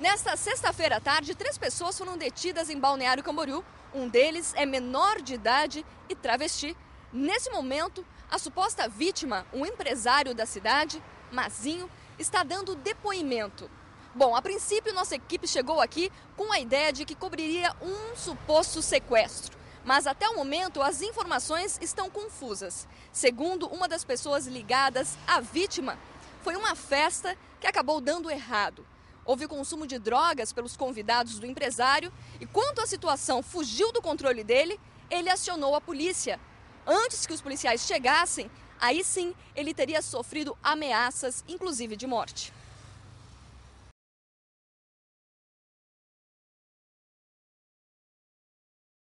Nesta sexta-feira à tarde, três pessoas foram detidas em Balneário Camboriú. Um deles é menor de idade e travesti. Nesse momento, a suposta vítima, um empresário da cidade, Mazinho, está dando depoimento. Bom, a princípio, nossa equipe chegou aqui com a ideia de que cobriria um suposto sequestro. Mas até o momento as informações estão confusas. Segundo uma das pessoas ligadas à vítima, foi uma festa que acabou dando errado. Houve consumo de drogas pelos convidados do empresário e, quando a situação fugiu do controle dele, ele acionou a polícia. Antes que os policiais chegassem, aí sim ele teria sofrido ameaças, inclusive de morte.